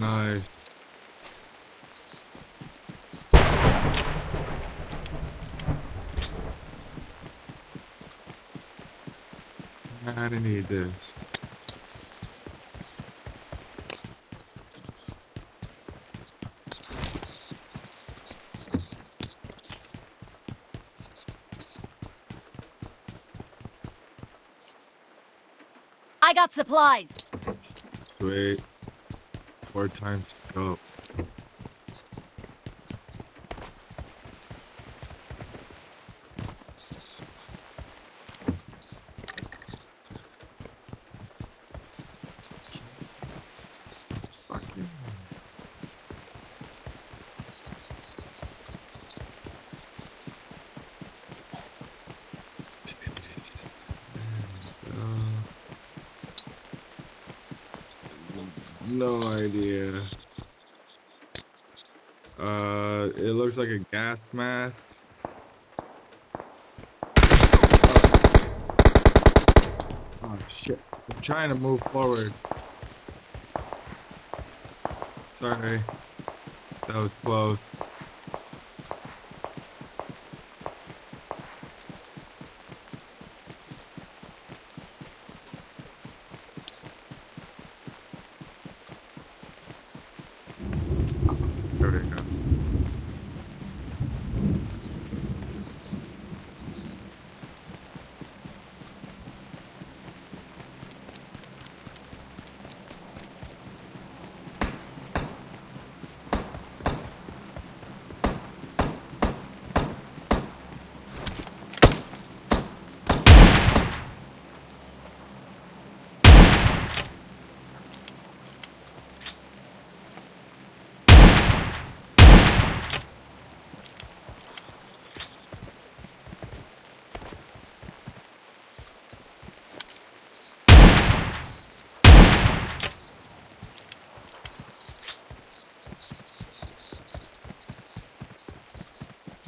Nice. I didn't need this. I got supplies. Sweet. Four times scope. No idea. Uh, it looks like a gas mask. Oh shit! I'm trying to move forward. Sorry, that was close. There we go.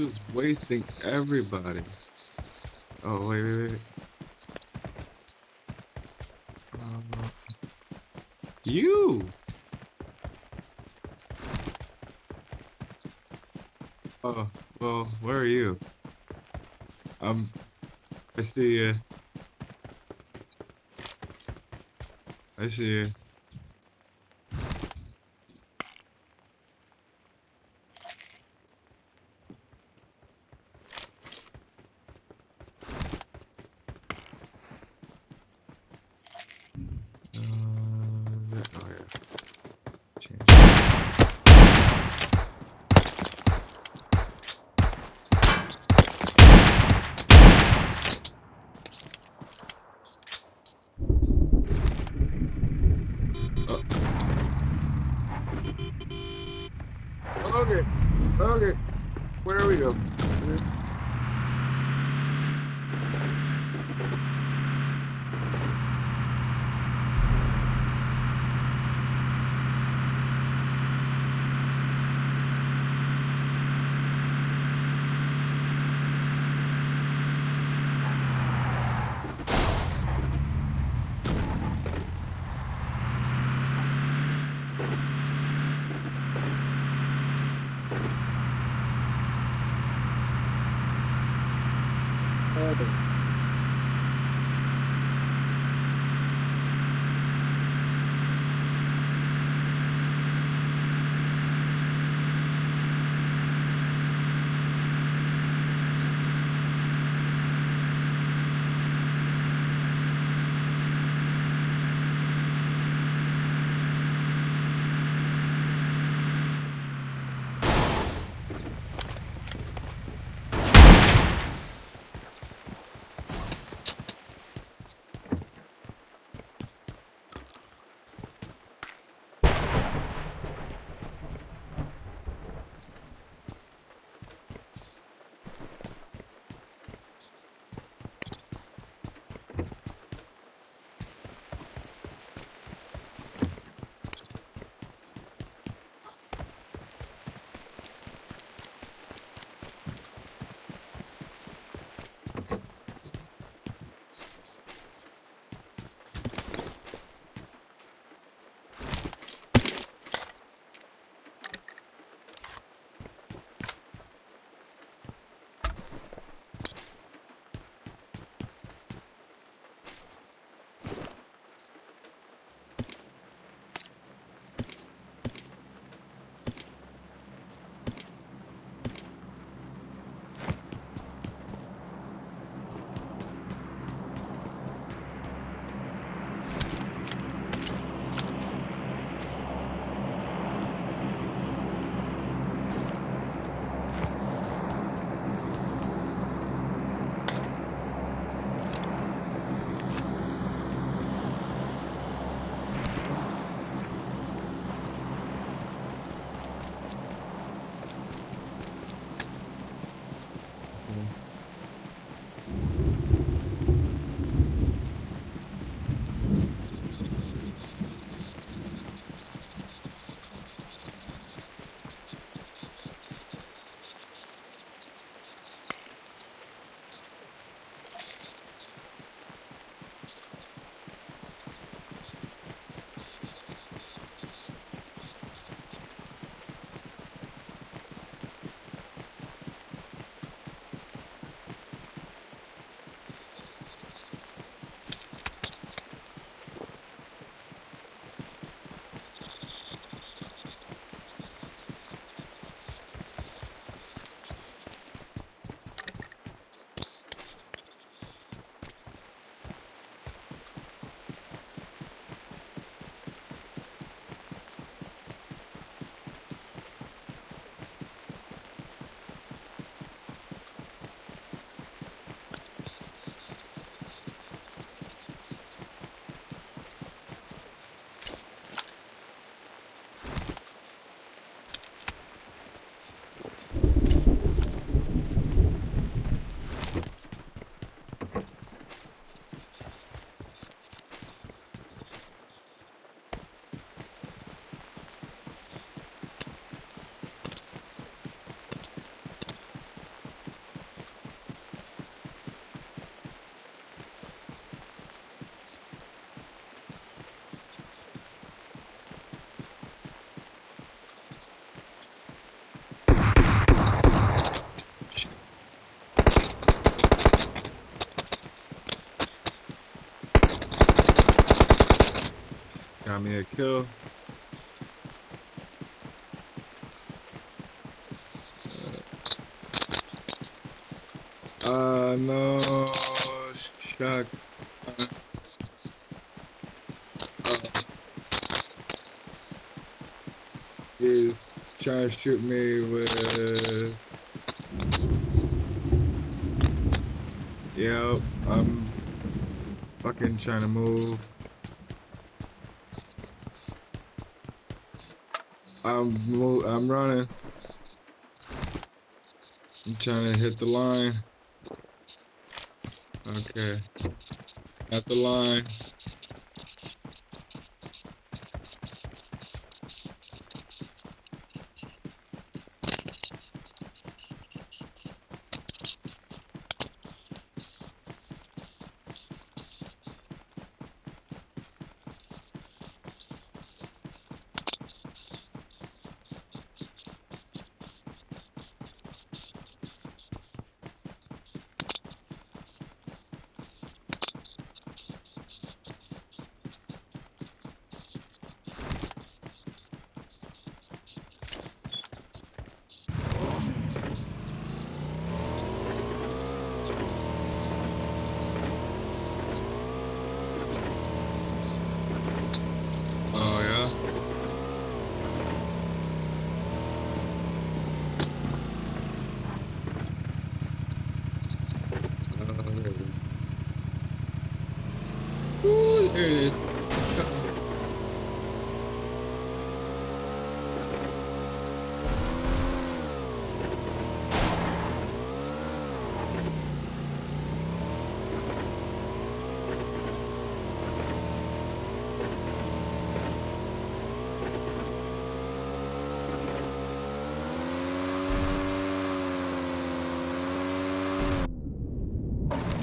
Just wasting everybody. Oh wait, wait, wait. Uh, you. Oh well, where are you? Um, I see you. I see you. Uh, that- oh yeah. Change. Oh. Okay. Okay. Where are we go? further. Me a kill. Uh, no, shot. Uh, he's trying to shoot me with. Yep, I'm fucking trying to move. I'm I'm running. I'm trying to hit the line. Okay. At the line. Oh yeah. Uh, there it is. Ooh, there it is.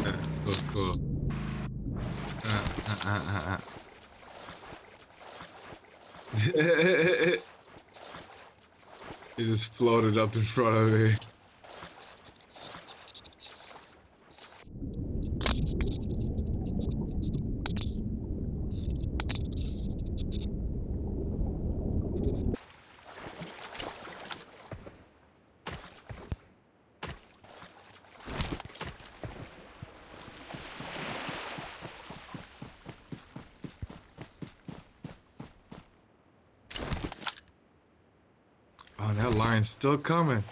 That's so cool. He just floated up in front of me. Oh, that line's still coming.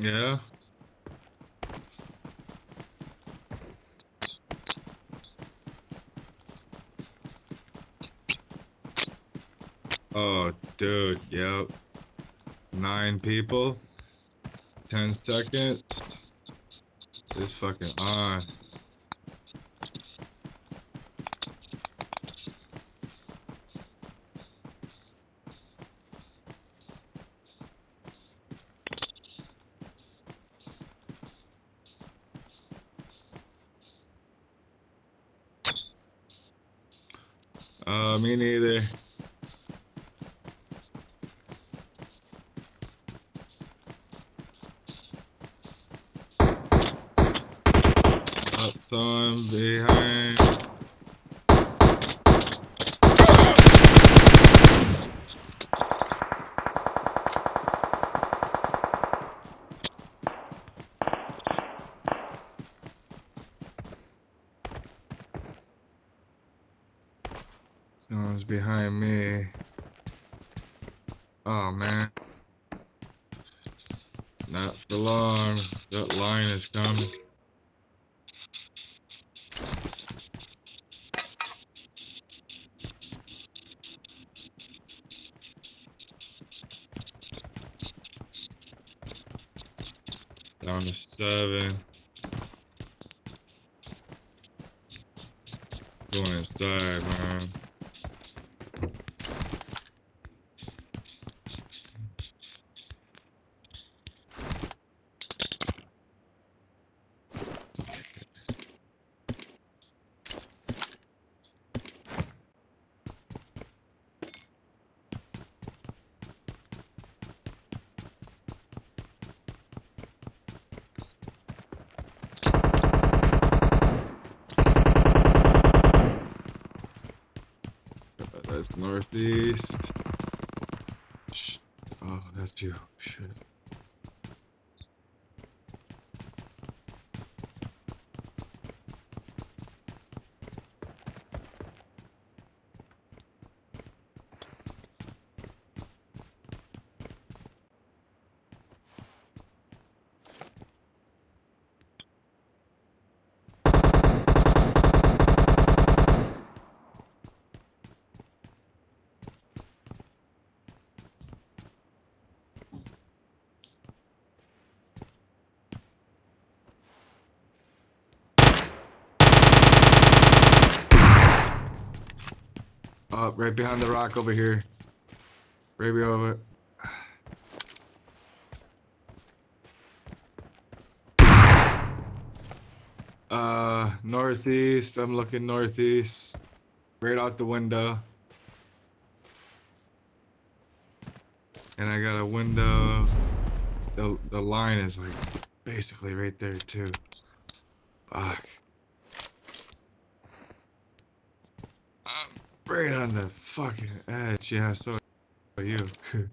Yeah. Oh, dude, yep. Nine people. Ten seconds. It's fucking on. Uh, me neither. Up, someone behind. Behind me. Oh man. Not for long. That line is coming. Down to seven. Going inside, man. Uh, That's northeast. Oh, that's you. Shit. Oh, right behind the rock over here. Right behind it. Uh, northeast. I'm looking northeast. Right out the window. And I got a window. The the line is like basically right there too. Fuck. Right on the fucking edge. Yeah, so are you.